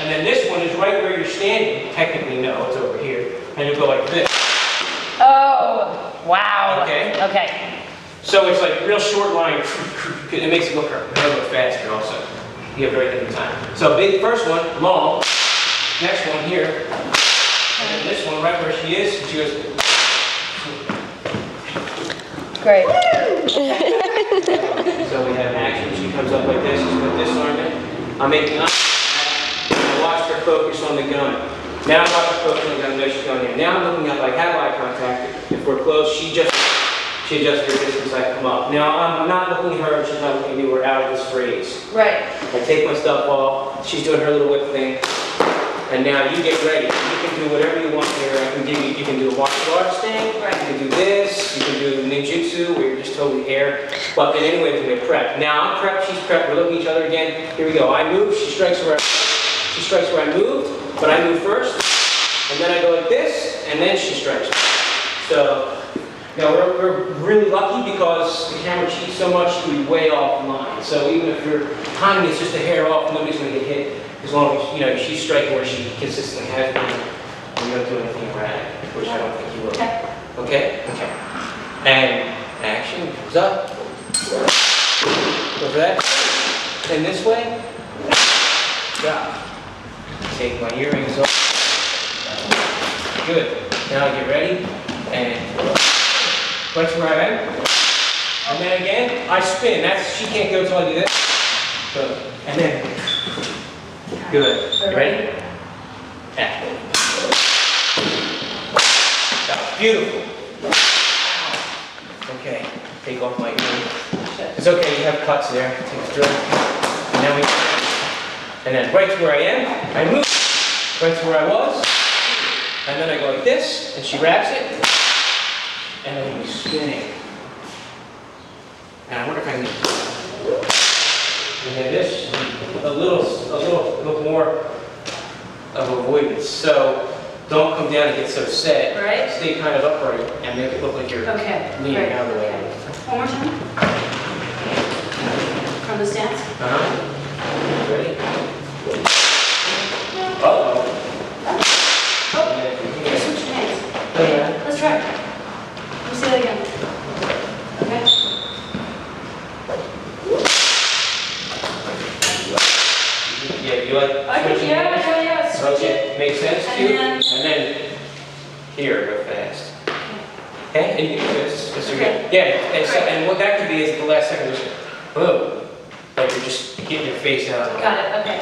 And then this one is right where you're standing. Technically, no, it's over here. And you go like this. Oh, wow. Okay. Okay. So it's like real short line. It makes it look little faster also. You have very little time. So big first one, long. Next one here. And then this one right where she is. She goes. Great. So we have action. She comes up like this. She's with this arm in. I'm making eye. Focus on the gun. Now I watch her focus on the gun. No, she's going here. Now I'm looking up. I have eye contact. If we're close, she just she adjusts her distance. I come up. Now I'm not looking at her. and She's not looking at me. We're out of this phrase. Right. I take my stuff off. She's doing her little whip thing. And now you get ready. You can do whatever you want here. I can give you, you can do a martial arts thing. Right. You can do this. You can do ninjutsu where you're just totally air. But in any way, it's a prep. Now I'm prepped. She's prepped. We're looking at each other again. Here we go. I move. She strikes I, she strikes where I moved. But I move first. And then I go like this. And then she strikes. So now we're, we're really lucky because the camera cheats so much be way off line. So even if your timing is just a hair off, nobody's going to get hit as long as you know she's striking where she consistently has been. And you don't do anything erratic, which I don't think you will. Okay. Okay. Okay. And action goes up. Goes that. And this way. Stop. Take my earrings off. Good. Now get ready and Right where I am. And then again, I spin. That's she can't go till I do this. So, and then good. Ready? Yeah. Beautiful. Okay, take off my earring. It's okay, you have cuts there. Take the drill. And then we and then right to where I am, I move. Right to where I was. And then I go like this, and she wraps it. And then we spinning. And I wonder if I can. And then this, a little, a little, a little more of avoidance. So don't come down and get so set. Right. Stay kind of upright and make it look like you're Okay. leaning Great. out of the way. One more time. From the stance. Uh-huh. Ready? Uh-oh. Oh, Yeah, okay, switch your hands. yeah. Let's try. Let me see that again. Okay. Yeah, you like I can, switching yeah, hands? yeah, yeah, switch it. Okay, makes sense to And you? then- And then, here, go fast. Okay, and you can do this, this Okay. good. Yeah, and so, and what that could be is the last second, just boom. Like you're just getting your face out. Got it, okay.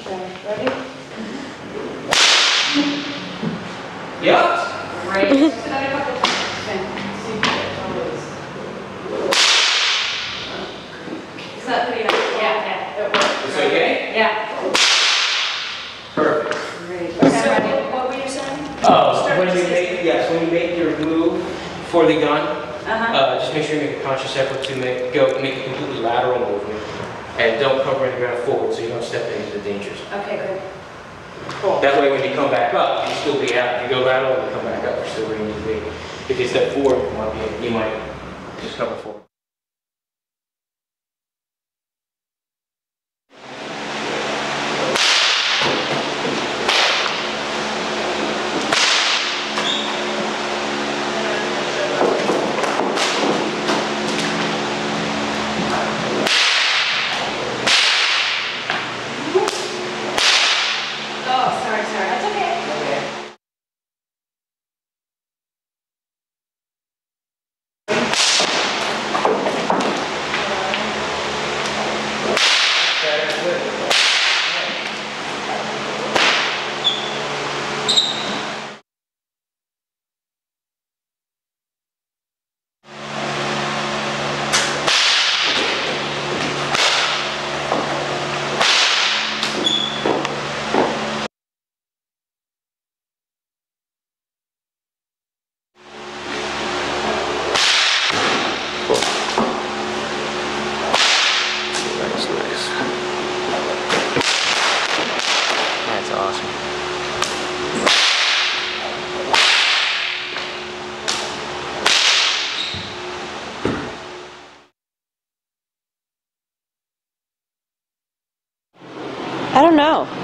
Okay, ready? Yep. Great. Just another couple times. Okay, see if you get all those. Is that pretty nice? Yeah, yeah, it worked. It's okay? Yeah. Perfect. Great. So, what were you saying? Oh, Start when you make, yes, when you make your move for the gun, Uh-huh. uh, just make sure you make a conscious effort to make, go, make a completely lateral movement. And don't cover the ground forward so you don't step into the dangers. Okay, good. Cool. That way, when you come back up, you still be out. You go lateral and you come back up, you're still where you need to be. If you step forward, you might, be, you might just cover forward. I don't know.